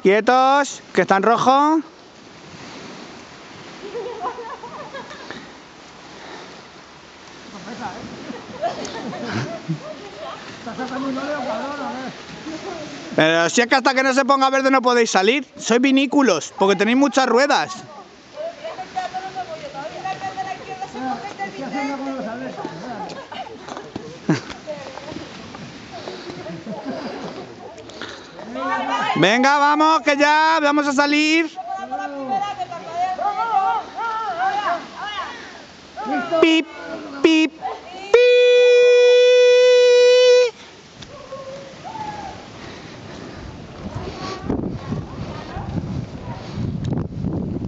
Quietos, que está en rojo. Pero si es que hasta que no se ponga verde no podéis salir. Sois vinículos, porque tenéis muchas ruedas. Venga, vamos, que ya vamos a salir. Pip, pip.